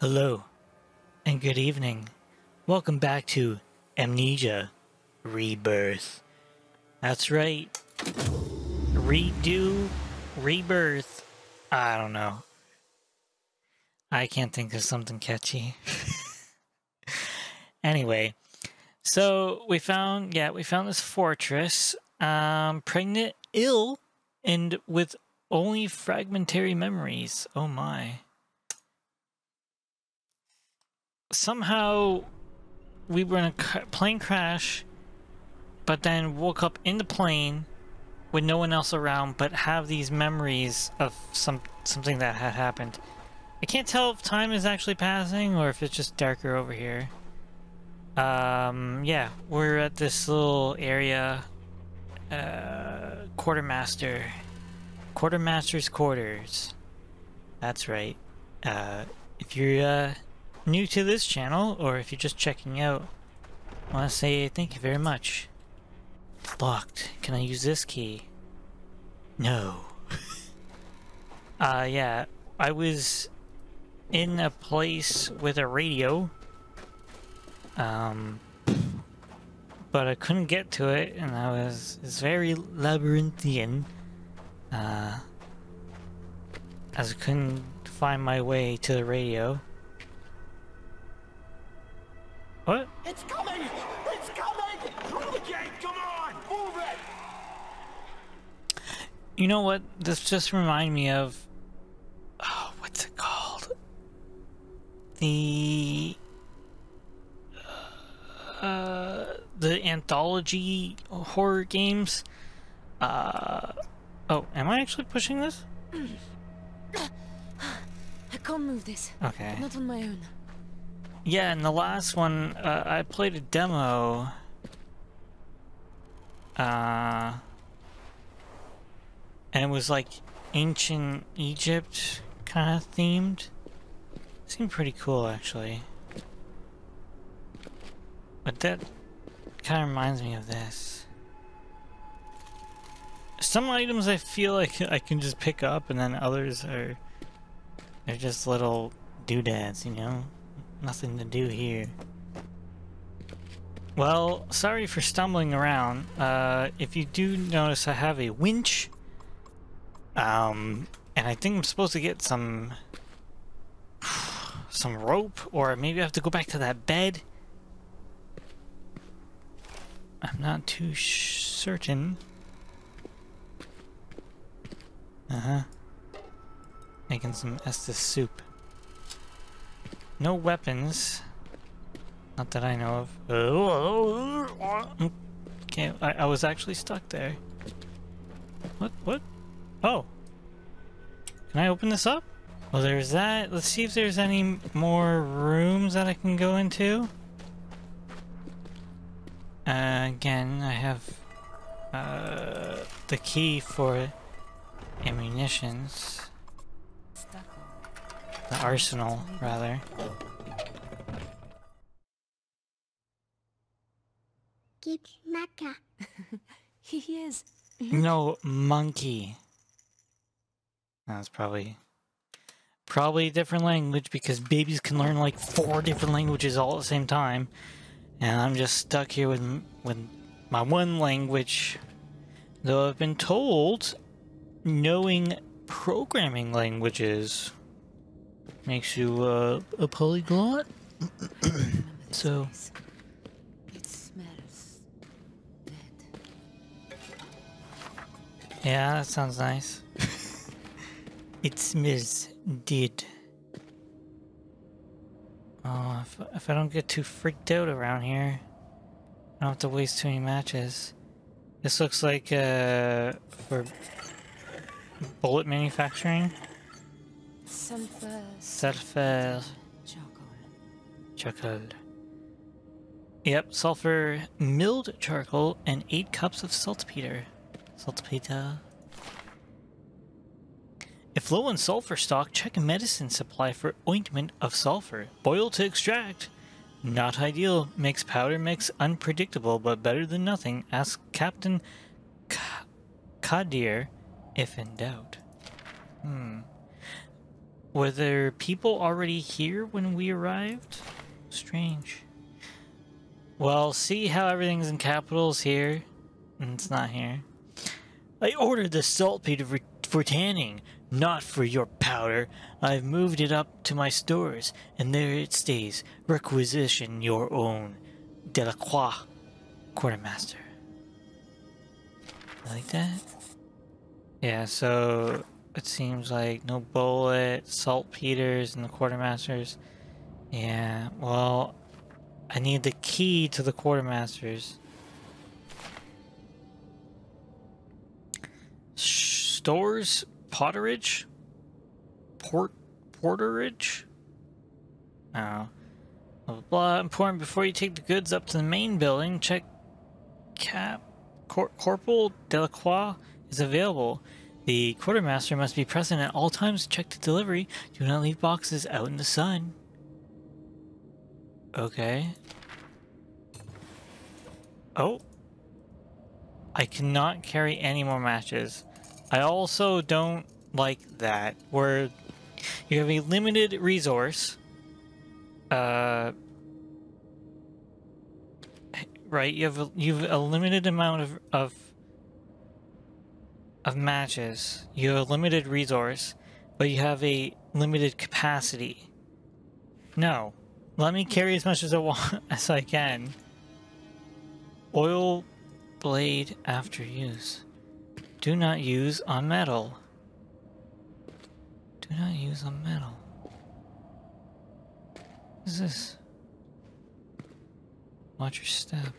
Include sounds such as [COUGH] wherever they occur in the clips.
Hello, and good evening. Welcome back to Amnesia Rebirth. That's right. Redo, rebirth. I don't know. I can't think of something catchy. [LAUGHS] anyway, so we found, yeah, we found this fortress. Um, pregnant, ill, and with only fragmentary memories. Oh my. Somehow we were in a plane crash, but then woke up in the plane with no one else around, but have these memories of some something that had happened. I can't tell if time is actually passing or if it's just darker over here. Um, yeah, we're at this little area. Uh, quartermaster. Quartermaster's quarters. That's right. Uh, if you're, uh, new to this channel, or if you're just checking out, I want to say thank you very much. Locked. Can I use this key? No. [LAUGHS] uh, yeah. I was in a place with a radio. Um, but I couldn't get to it, and I was, it's very labyrinthian. Uh, as I couldn't find my way to the radio. What? It's coming! It's coming! Through the gate! Come on! Move it! You know what? This just reminded me of... Oh, what's it called? The... Uh, the anthology horror games. Uh... Oh, am I actually pushing this? I can't move this. Okay. Not on my own. Yeah, in the last one, uh, I played a demo. Uh, and it was like ancient Egypt kind of themed. Seemed pretty cool, actually. But that kind of reminds me of this. Some items I feel like I can just pick up, and then others are they're just little doodads, you know? Nothing to do here. Well, sorry for stumbling around. Uh, if you do notice, I have a winch. Um, and I think I'm supposed to get some... some rope, or maybe I have to go back to that bed. I'm not too certain. Uh-huh. Making some Estus soup. No weapons. Not that I know of. Okay, I, I was actually stuck there. What? What? Oh. Can I open this up? Well, there's that. Let's see if there's any more rooms that I can go into. Uh, again, I have uh, the key for ammunitions. The arsenal, rather. It's [LAUGHS] Maka. he is. No, monkey. That's probably probably a different language because babies can learn like four different languages all at the same time, and I'm just stuck here with with my one language. Though I've been told knowing programming languages makes you uh, a polyglot. [COUGHS] so. It smells dead. Yeah, that sounds nice. [LAUGHS] it smells dead. Oh, if, if I don't get too freaked out around here, I don't have to waste too many matches. This looks like, uh, for bullet manufacturing. Sulfur. Charcoal. Yep, sulfur, milled charcoal, and 8 cups of saltpeter. Saltpeter. If low on sulfur stock, check medicine supply for ointment of sulfur. Boil to extract. Not ideal. Makes powder mix unpredictable, but better than nothing. Ask Captain Kadir if in doubt. Hmm. Were there people already here when we arrived? Strange. Well, see how everything's in capitals here? It's not here. I ordered the saltpeter for, for tanning, not for your powder. I've moved it up to my stores, and there it stays. Requisition your own. Delacroix, quartermaster. Like that? Yeah, so it seems like no bullet, saltpeters, and the quartermasters. Yeah, well, I need the key to the quartermasters. Stores, potterage, port, porterage. Oh, blah, blah. Important before you take the goods up to the main building. Check cap. Cor Corporal Delacroix is available. The quartermaster must be present at all times to check the delivery. Do not leave boxes out in the sun. Okay. Oh. I cannot carry any more matches. I also don't like that, where you have a limited resource. Uh, right, you have a, you have a limited amount of, of of matches. You have a limited resource, but you have a limited capacity. No. Let me carry as much as I want [LAUGHS] as I can. Oil blade after use. Do not use on metal. Do not use on metal. What is this? Watch your step.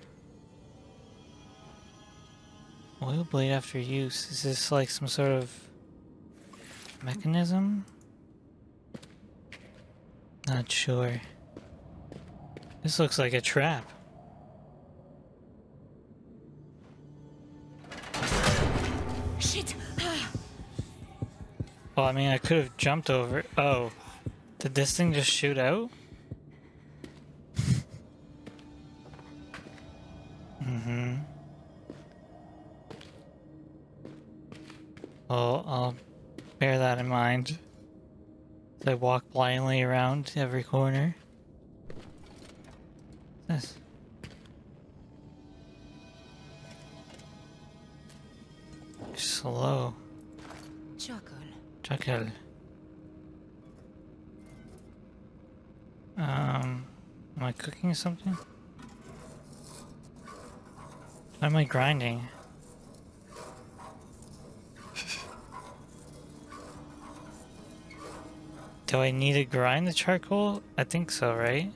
Oil blade after use. Is this like some sort of mechanism? Not sure. This looks like a trap. Shit! Well, I mean, I could have jumped over. Oh, did this thing just shoot out? I walk blindly around every corner. This? Slow. Charcoal. Chacal. Um, am I cooking something? What am I grinding? Do I need to grind the charcoal? I think so, right?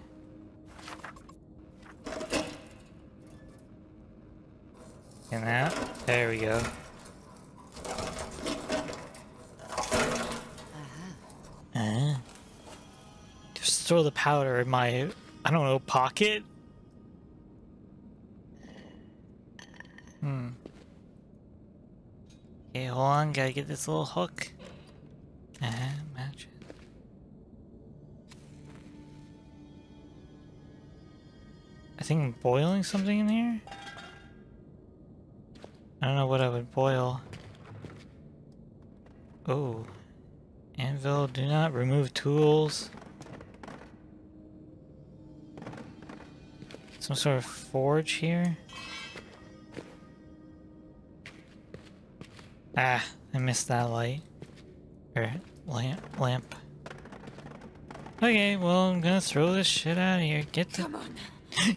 And that. There we go. Uh, just throw the powder in my, I don't know, pocket? Hmm. Okay, hold on, gotta get this little hook. Think I'm boiling something in here? I don't know what I would boil. Oh. Anvil, do not remove tools. Some sort of forge here. Ah, I missed that light. Or lamp, lamp. Okay, well, I'm gonna throw this shit out of here. Get the- Come on.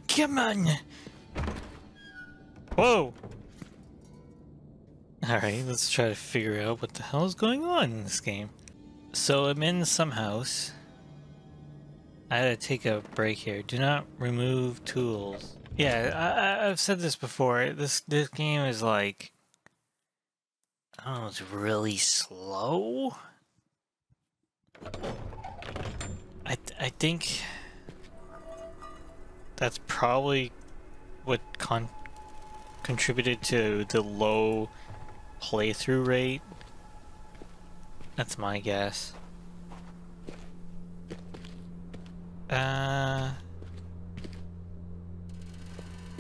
Come on! Whoa! Alright, let's try to figure out what the hell is going on in this game. So I'm in some house. I had to take a break here. Do not remove tools. Yeah, I, I, I've said this before. This this game is like, I don't know, it's really slow. I I think that's probably what con contributed to the low playthrough rate. That's my guess. Uh,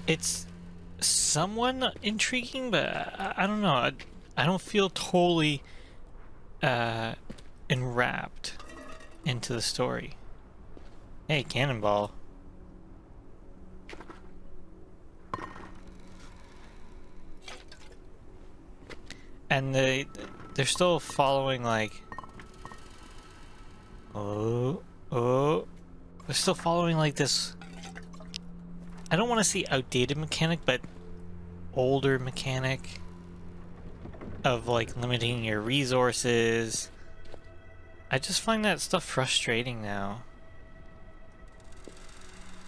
it's somewhat intriguing, but I, I don't know. I, I don't feel totally uh, enwrapped. into the story. Hey, cannonball. And they they're still following like Oh oh they're still following like this I don't want to see outdated mechanic, but older mechanic of like limiting your resources. I just find that stuff frustrating now.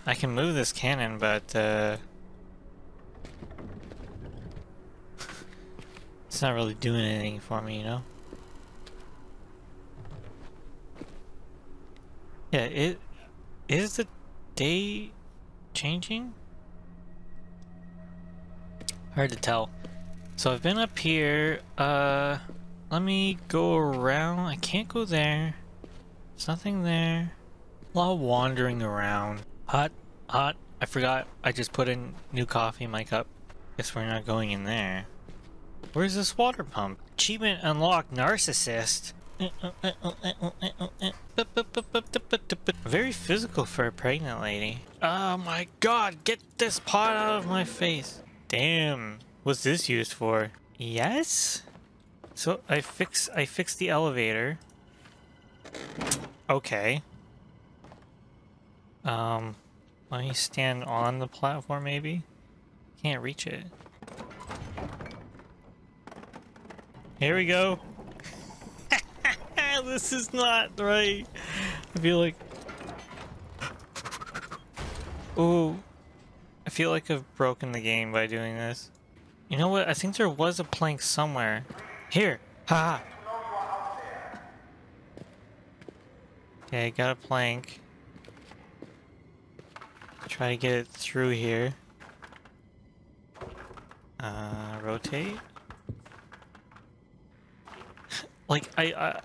I can move this cannon, but uh, it's not really doing anything for me, you know? Yeah, it is the day changing? Hard to tell. So I've been up here, uh, let me go around. I can't go there. There's nothing there. A lot of wandering around. Hot, hot. I forgot I just put in new coffee in my cup. Guess we're not going in there. Where's this water pump? Achievement unlocked narcissist. Very physical for a pregnant lady. Oh my god, get this pot out of my face. Damn, what's this used for? Yes? So I fix I fix the elevator. Okay. Um, let me stand on the platform maybe? Can't reach it. Here we go. [LAUGHS] this is not right. I feel like... Ooh. I feel like I've broken the game by doing this. You know what? I think there was a plank somewhere. Here! Ha! Okay, got a plank. Try to get it through here. Uh, rotate? Like, I, I...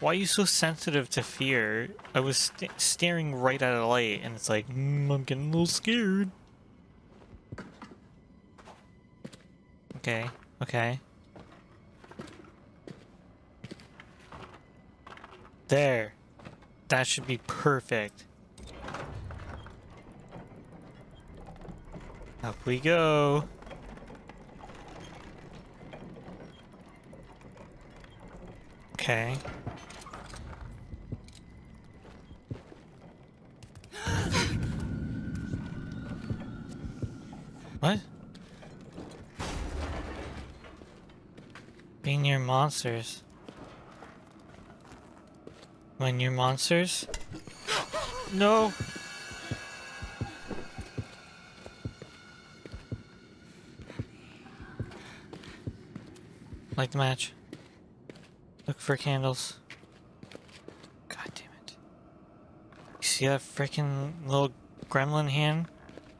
Why are you so sensitive to fear? I was st staring right at a light, and it's like, mm, I'm getting a little scared. Okay, okay. There. That should be perfect. Up we go. Okay. What? Being near monsters. When near monsters? No! Like the match. Look for candles. God damn it. You see that freaking little gremlin hand?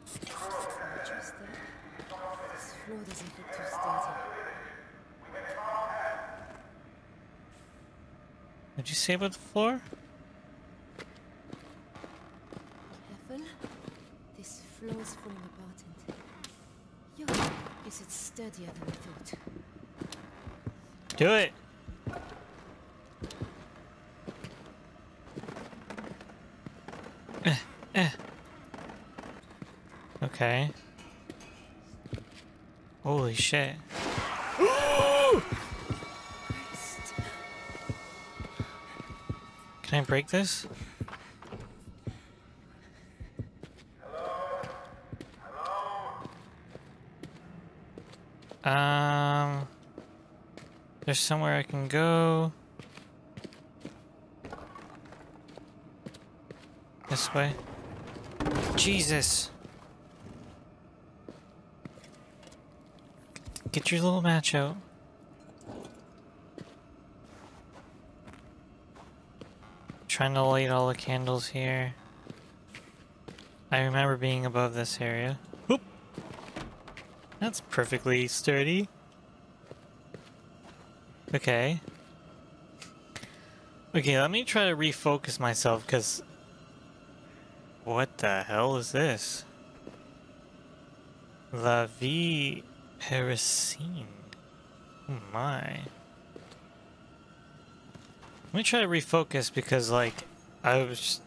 Just there. This floor doesn't look too sturdy. What'd you say about the floor? Careful. This floor's falling apart. Yo, guess it's sturdier than I thought. Do it! Eh, eh. Okay. Holy shit. [GASPS] Can I break this? Um, there's somewhere I can go. This way. Jesus. Get your little match out. Trying to light all the candles here. I remember being above this area. Whoop! That's perfectly sturdy. Okay. Okay, let me try to refocus myself, because... What the hell is this? La Vie Parisienne. Oh my. Let me try to refocus because, like, I was.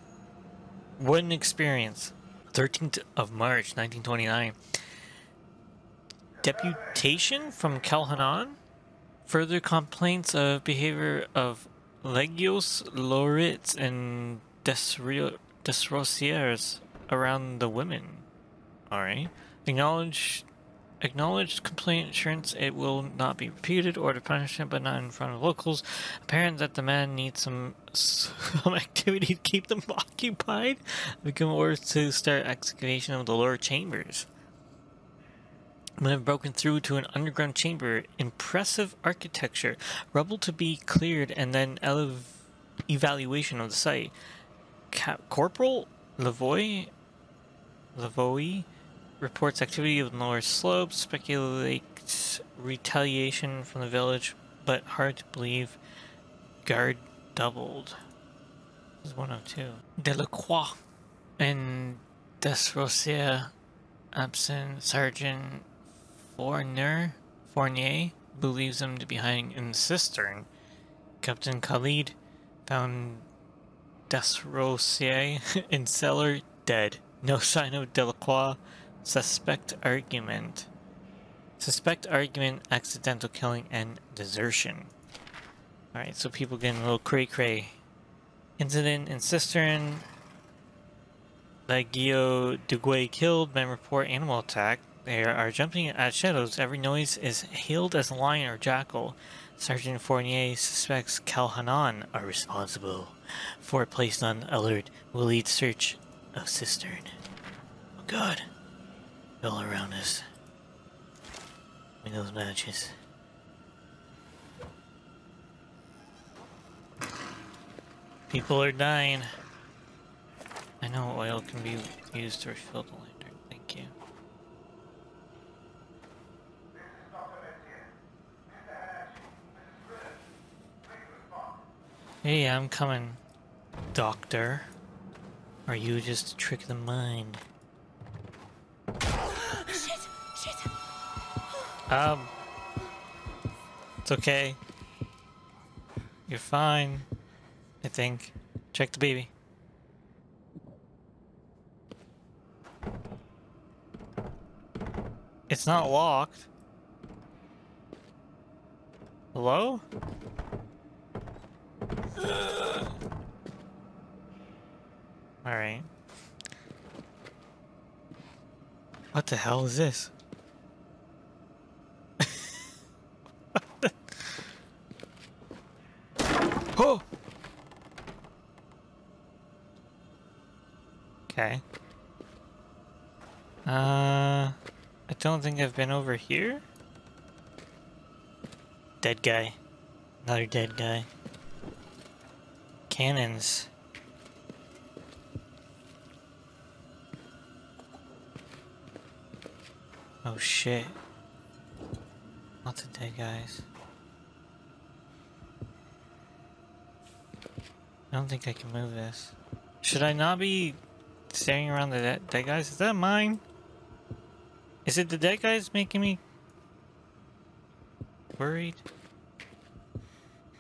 What an experience. 13th of March, 1929. Deputation from Calhanan? Further complaints of behavior of Legios, Loritz, and Desro- Desrosiers around the women. Alright. Acknowledge acknowledged complaint assurance it will not be repeated or the punishment but not in front of locals. Apparent that the man needs some some [LAUGHS] activity to keep them [LAUGHS] occupied. Become orders to start excavation of the lower chambers. Men have broken through to an underground chamber. Impressive architecture. Rubble to be cleared and then elev- evaluation of the site. Cap- corporal lavoy lavoy reports activity the lower slopes, speculates retaliation from the village, but hard to believe guard doubled. This is 102. Delacroix and Desrosiers absent Sergeant Fournier, Fournier believes them to be hiding in the cistern. Captain Khalid found Desrosiers [LAUGHS] in cellar dead. No sign of Delacroix. Suspect argument. Suspect argument, accidental killing, and desertion. Alright, so people getting a little cray cray. Incident in Cistern. Legio Duguay killed, men report animal attack. They are jumping at shadows. Every noise is hailed as lion or jackal. Sergeant Fournier suspects Calhanan are responsible. Fort placed on alert will lead search of Cistern. Oh god all around us. With those matches. People are dying. I know oil can be used to refill the lantern. Thank you. Hey, I'm coming, Doctor. Are you just a trick of the mind? Um, it's okay. You're fine. I think. Check the baby. It's not locked. Hello? Alright. What the hell is this? Oh! Okay. Uh, I don't think I've been over here. Dead guy. Another dead guy. Cannons. Oh shit. Lots of dead guys. I don't think I can move this. Should I not be staring around the dead, dead guys? Is that mine? Is it the dead guys making me worried?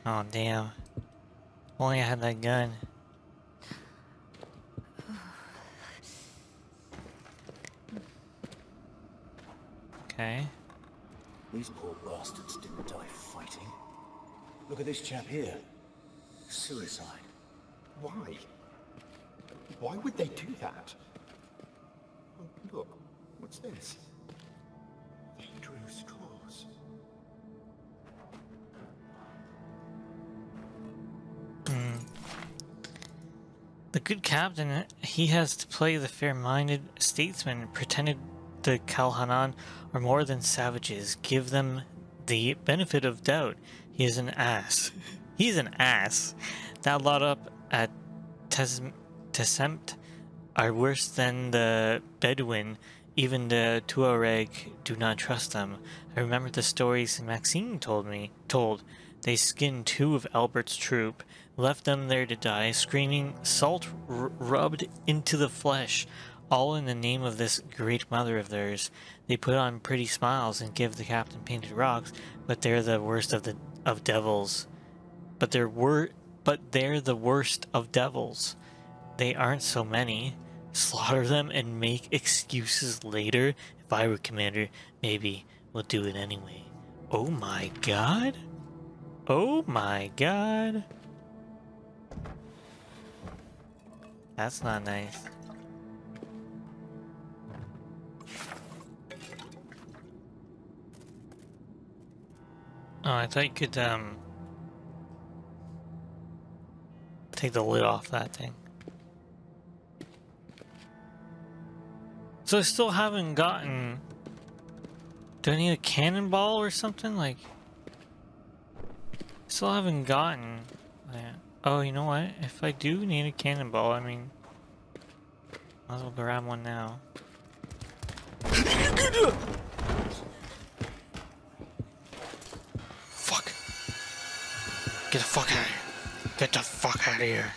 Oh damn. Only I had that gun. Okay. These poor bastards didn't die fighting. Look at this chap here. Suicide. Why? Why would they do that? Oh, look, what's this? They drew straws. Hmm. The good captain, uh, he has to play the fair-minded statesman, pretended the Kalhanan are more than savages. Give them the benefit of doubt. He is an ass. He's an ass. That lot up at Tesemt are worse than the Bedouin. Even the Tuareg do not trust them. I remember the stories Maxine told me. Told they skinned two of Albert's troop, left them there to die, screaming, salt rubbed into the flesh all in the name of this great mother of theirs. They put on pretty smiles and give the captain painted rocks, but they're the worst of the of devils. But there were but they're the worst of devils. They aren't so many. Slaughter them and make excuses later. If I were commander, maybe we'll do it anyway. Oh my god. Oh my god. That's not nice. Oh, I thought you could, um... Take the lid off that thing. So I still haven't gotten... Do I need a cannonball or something? Like... Still haven't gotten... Oh, you know what? If I do need a cannonball, I mean... Might as well grab one now. Fuck. Get the fuck out of here. Get the fuck out of here.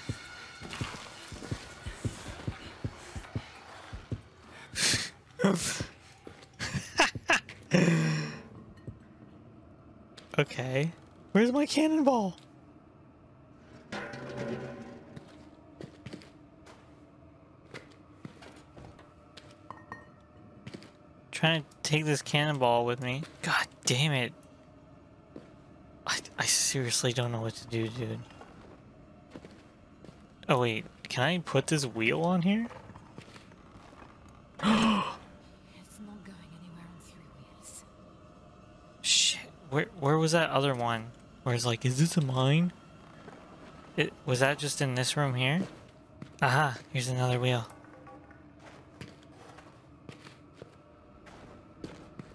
[LAUGHS] okay. Where's my cannonball? Trying to take this cannonball with me. God damn it. I, I seriously don't know what to do, dude. Oh wait, can I put this wheel on here? It's not going anywhere on three wheels. Shit, where where was that other one? Where it's like, is this a mine? It was that just in this room here? Aha, here's another wheel.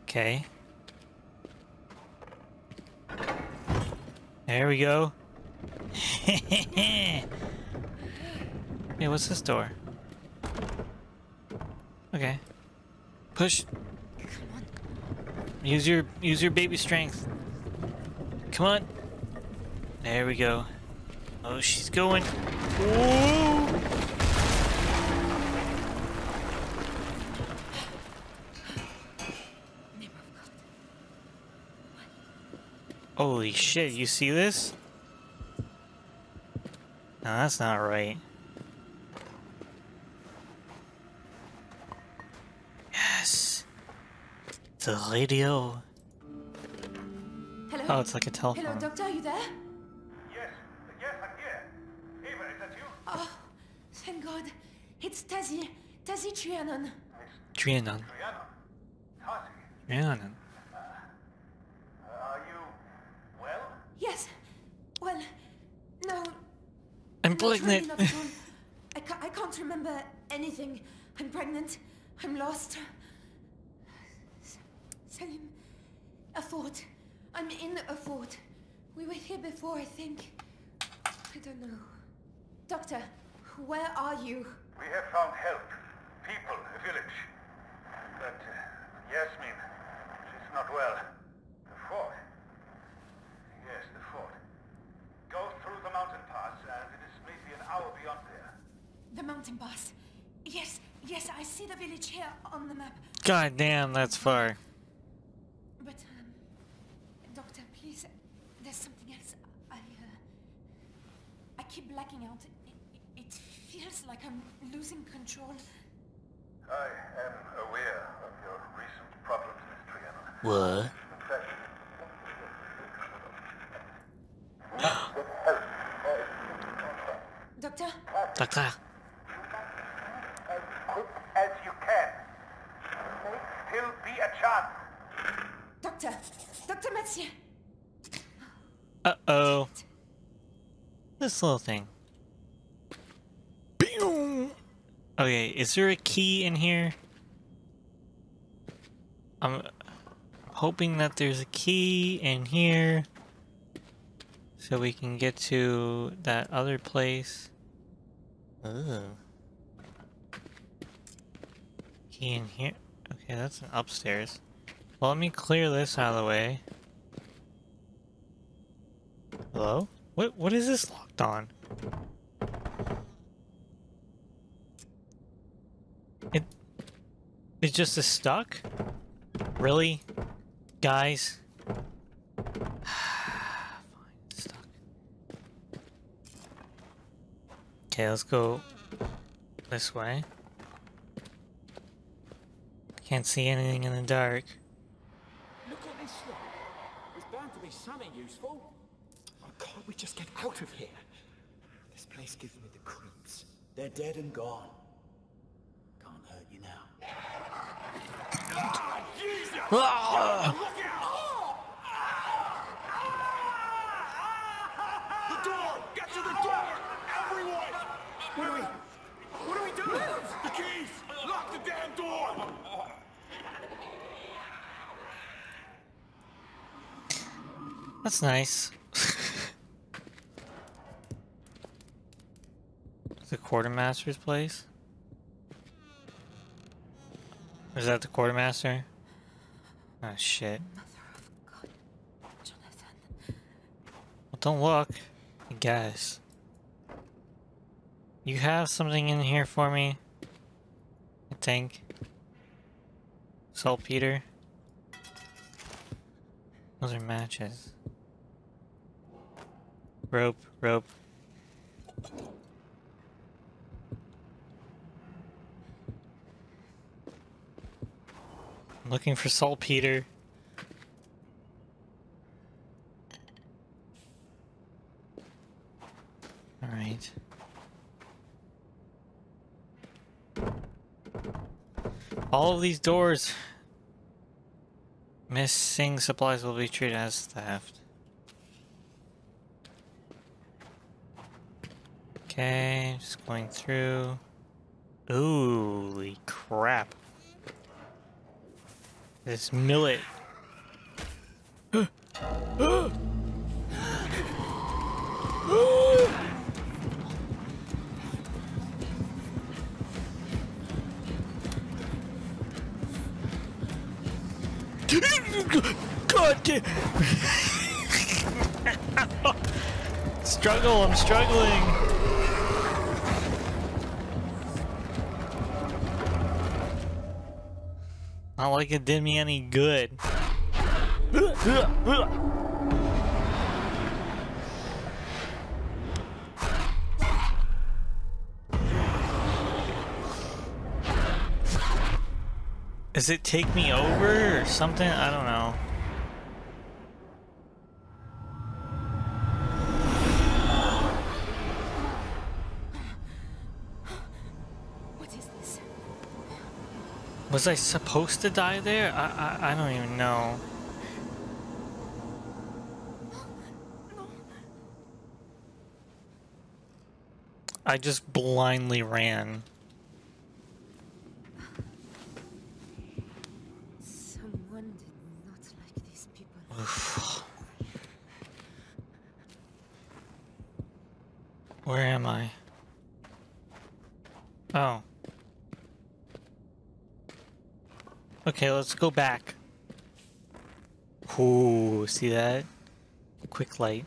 Okay. There we go. [LAUGHS] [LAUGHS] hey, what's this door? Okay. Push. Use your use your baby strength. Come on. There we go. Oh, she's going. Holy shit, you see this? No, that's not right. The radio. Hello? Oh, it's like a telephone. Hello, Doctor, are you there? Yes, yes, I'm here. Ava, is that you? Oh, thank God. It's Tasi. Tasi Trianon. Trianon. Triana. Tasi, Trianon. Uh, uh, are you well? Yes. Well, no. I'm not really, pregnant. not at all. I, ca I can't remember anything. I'm pregnant. I'm lost. S- Salim, a fort. I'm in a fort. We were here before, I think. I don't know. Doctor, where are you? We have found help. People, a village. But uh, Yasmin, she's not well. The fort? Yes, the fort. Go through the mountain pass, and it is maybe an hour beyond there. The mountain pass. Yes, yes, I see the village here on the map. God damn, that's far. But, um, Doctor, please, there's something else. I, uh, I keep blacking out. It, it, it feels like I'm losing control. I am aware of your recent problems, Miss Trianon. What? Doctor? Doctor. as quick as you can. There may still be a chance. Doctor! Dr. Mathieu! Uh-oh. This little thing. Boom! Okay, is there a key in here? I'm hoping that there's a key in here. So we can get to that other place. Ugh. Key in here? Okay, that's an upstairs. Well, let me clear this out of the way. Hello? What what is this locked on? It it just is stuck? Really? Guys? Fine, [SIGHS] stuck. Okay, let's go this way. Can't see anything in the dark. Look at this lot. There's bound to be something useful. Can't we just get out of here? This place gives me the creeps. They're dead and gone. Can't hurt you now. Oh my Jesus! Ah! Look out! The door! Get to the door! Everyone! What do we... What do we do? Move! The keys! Lock the damn door! That's nice. the quartermaster's place? Is that the quartermaster? Oh shit. Well, don't look. I guess. You have something in here for me? I think. Saltpeter. Those are matches. Rope, rope. Looking for saltpeter. Alright. All of these doors. Missing supplies will be treated as theft. Okay, just going through. Holy crap. This millet. God. Struggle, I'm struggling. Not like it did me any good. Does it take me over or something? I don't know. What is this? Was I supposed to die there? I I, I don't even know. I just blindly ran. Someone did not like these people. Where am I? Oh. Okay, let's go back. Ooh, see that? Quick light.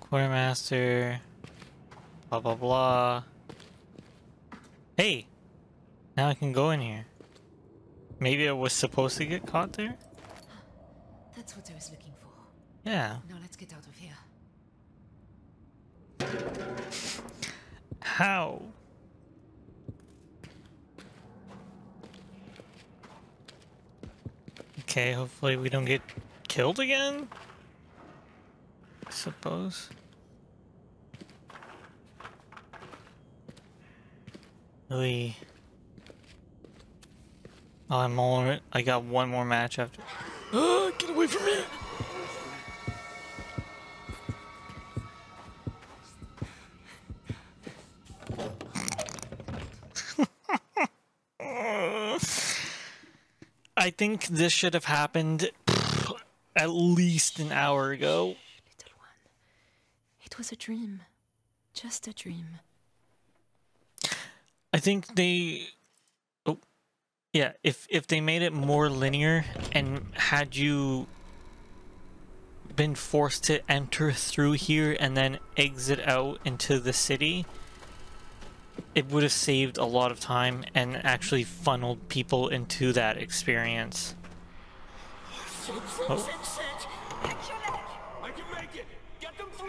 Quartermaster. Blah blah blah. Hey! Now I can go in here. Maybe I was supposed to get caught there? That's what I was looking for. Yeah. Now let's get out of here. How? Okay, hopefully we don't get killed again? I suppose. Really? Oh, I'm all. I got one more match after. [GASPS] Get away from me! Think this should have happened [SNIFFS] at least an hour ago. Little one. It was a dream. Just a dream. I think they Oh. Yeah, if if they made it more linear and had you been forced to enter through here and then exit out into the city, it would have saved a lot of time and actually funneled people into that experience. Sit, sit, Oh. sit, sit! Catch your leg! I can make it! Get them through!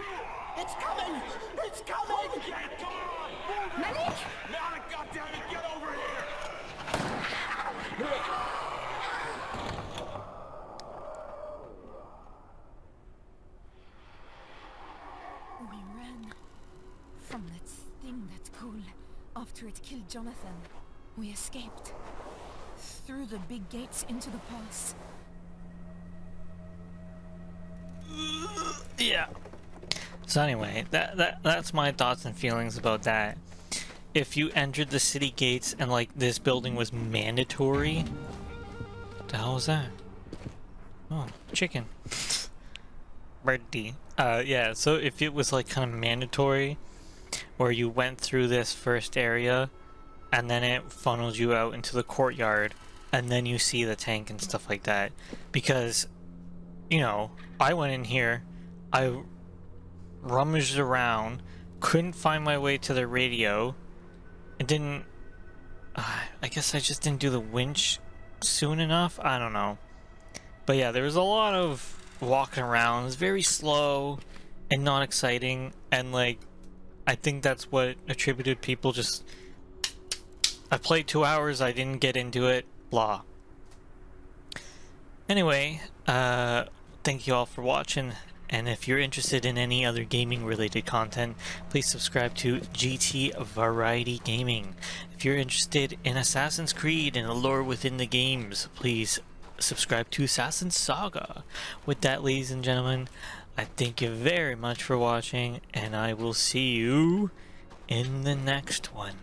It's It's coming! It's coming! Okay, come on! Malik! Malik, goddammit, get over here! After it killed Jonathan. We escaped through the big gates into the pass. Yeah. So anyway, that that that's my thoughts and feelings about that. If you entered the city gates and like this building was mandatory, what the hell was that? Oh, chicken. Birdie. Uh, yeah. So if it was like kind of mandatory, where you went through this first area, and then it funneled you out into the courtyard, and then you see the tank and stuff like that, because you know, I went in here, I rummaged around, couldn't find my way to the radio, and didn't. Uh, I guess I just didn't do the winch soon enough. I don't know. But yeah, there was a lot of walking around. It was very slow and not exciting, and like, I think that's what attributed people just. I played two hours, I didn't get into it, blah. Anyway, uh, thank you all for watching. And if you're interested in any other gaming related content, please subscribe to GT Variety Gaming. If you're interested in Assassin's Creed and the lore within the games, please subscribe to Assassin's Saga. With that, ladies and gentlemen, I thank you very much for watching, and I will see you in the next one.